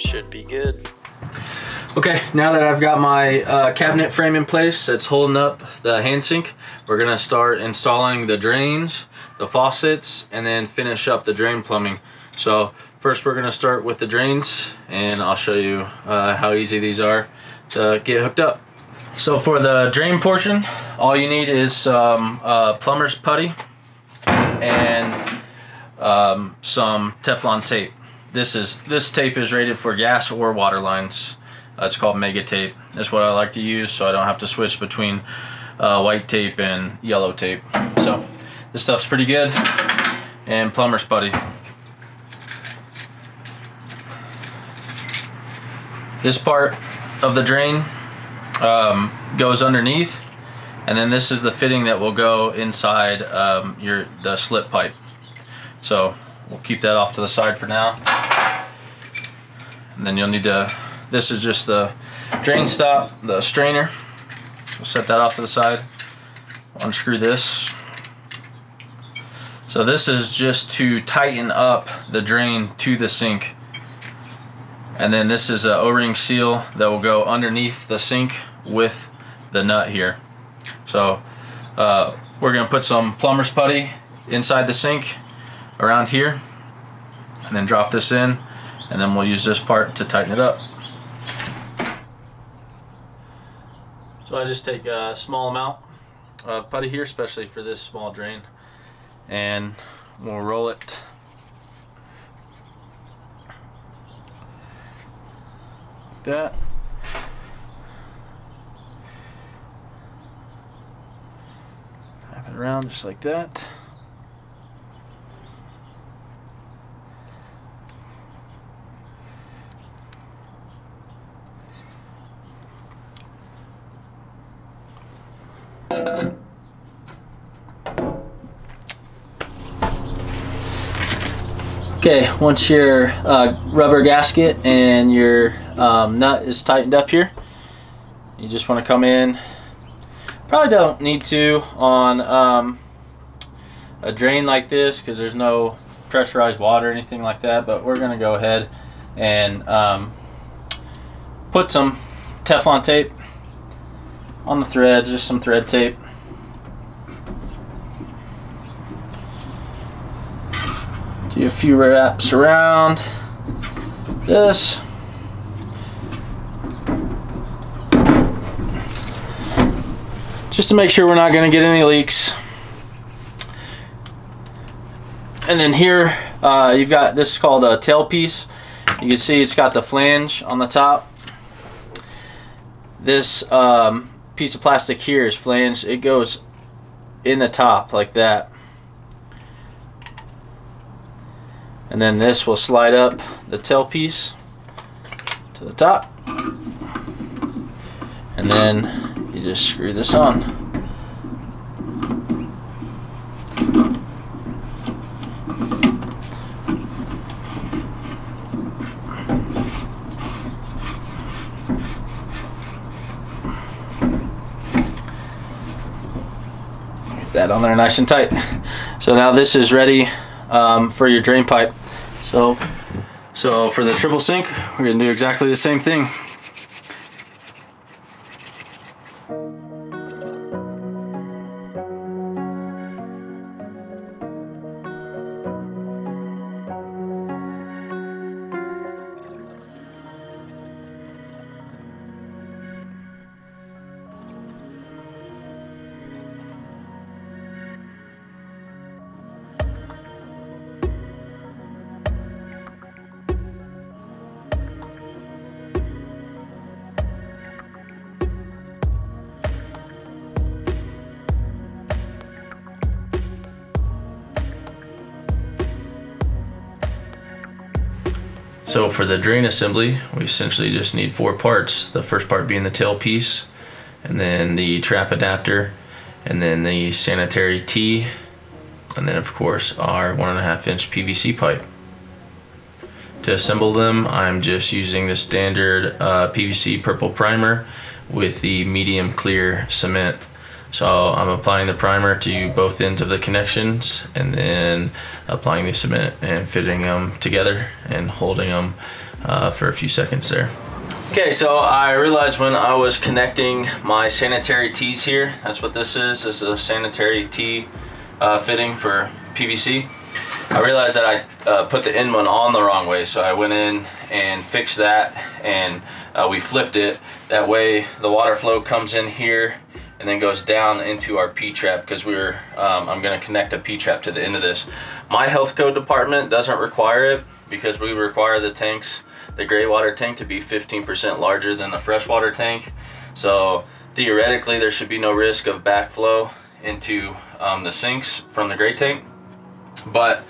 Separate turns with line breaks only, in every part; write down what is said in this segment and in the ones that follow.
should be good.
Okay, now that I've got my uh, cabinet frame in place that's holding up the hand sink, we're gonna start installing the drains, the faucets, and then finish up the drain plumbing. So first we're gonna start with the drains and I'll show you uh, how easy these are to get hooked up. So for the drain portion, all you need is uh, plumber's putty and um, some Teflon tape. This is this tape is rated for gas or water lines. Uh, it's called Mega Tape. That's what I like to use, so I don't have to switch between uh, white tape and yellow tape. So this stuff's pretty good. And plumber's putty. This part of the drain um, goes underneath, and then this is the fitting that will go inside um, your the slip pipe. So we'll keep that off to the side for now. And then you'll need to, this is just the drain stop, the strainer. We'll set that off to the side. Unscrew this. So this is just to tighten up the drain to the sink. And then this is a O-ring seal that will go underneath the sink with the nut here. So uh, we're gonna put some plumber's putty inside the sink around here and then drop this in and then we'll use this part to tighten it up. So I just take a small amount of putty here, especially for this small drain, and we'll roll it like that. Wrap it around just like that. Okay, once your uh, rubber gasket and your um, nut is tightened up here, you just want to come in. Probably don't need to on um, a drain like this because there's no pressurized water or anything like that, but we're going to go ahead and um, put some Teflon tape on the threads, just some thread tape. Do a few wraps around this. Just to make sure we're not going to get any leaks. And then here, uh, you've got, this is called a tailpiece. You can see it's got the flange on the top. This um, piece of plastic here is flange. It goes in the top like that. And then this will slide up the tailpiece to the top. And then you just screw this on. Get that on there nice and tight. So now this is ready um, for your drain pipe. So, so for the triple sink, we're gonna do exactly the same thing. So for the drain assembly, we essentially just need four parts. The first part being the tail piece, and then the trap adapter, and then the sanitary tee, and then of course our one and a half inch PVC pipe. To assemble them, I'm just using the standard uh, PVC purple primer with the medium clear cement. So I'm applying the primer to both ends of the connections and then applying the cement and fitting them together and holding them uh, for a few seconds there. Okay, so I realized when I was connecting my sanitary tees here, that's what this is, this is a sanitary tee uh, fitting for PVC. I realized that I uh, put the end one on the wrong way, so I went in and fixed that and uh, we flipped it. That way the water flow comes in here and then goes down into our P-trap because we are um, I'm going to connect a P-trap to the end of this. My health code department doesn't require it because we require the tanks, the gray water tank to be 15% larger than the freshwater tank. So theoretically there should be no risk of backflow into um, the sinks from the gray tank. But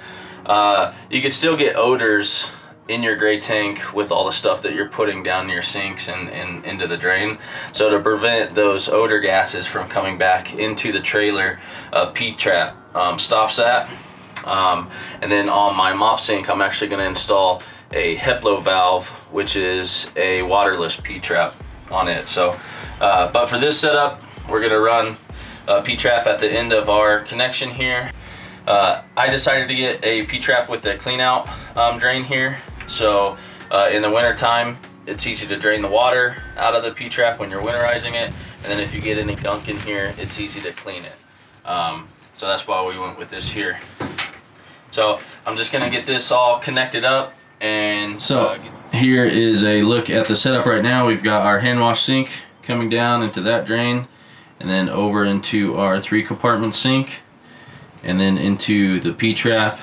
uh, you could still get odors in your gray tank with all the stuff that you're putting down your sinks and, and into the drain. So to prevent those odor gases from coming back into the trailer, uh, P-trap um, stops that. Um, and then on my mop sink, I'm actually going to install a HepvO valve, which is a waterless P-trap on it. So, uh, but for this setup, we're going to run a P-trap at the end of our connection here. Uh, I decided to get a P-trap with a clean out um, drain here. So uh, in the winter time, it's easy to drain the water out of the P-trap when you're winterizing it. And then if you get any gunk in here, it's easy to clean it. Um, so that's why we went with this here. So I'm just gonna get this all connected up and so uh, here is a look at the setup right now. We've got our hand wash sink coming down into that drain and then over into our three compartment sink and then into the P-trap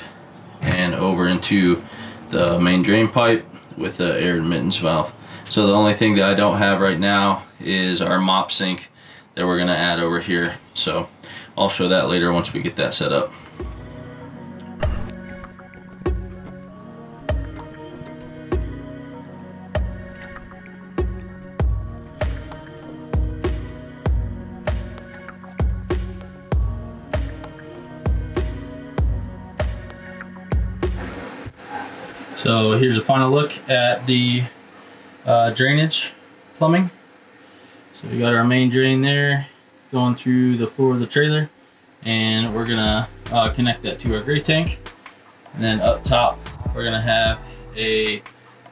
and over into the main drain pipe with the air admittance valve. So the only thing that I don't have right now is our mop sink that we're gonna add over here. So I'll show that later once we get that set up. So here's a final look at the uh, drainage plumbing. So we got our main drain there going through the floor of the trailer and we're gonna uh, connect that to our gray tank. And then up top, we're gonna have a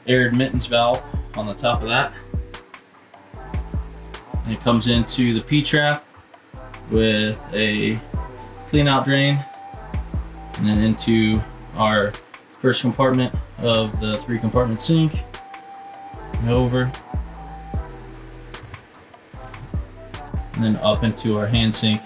air admittance valve on the top of that. And it comes into the P-trap with a clean out drain and then into our first compartment of the three compartment sink. Over. And then up into our hand sink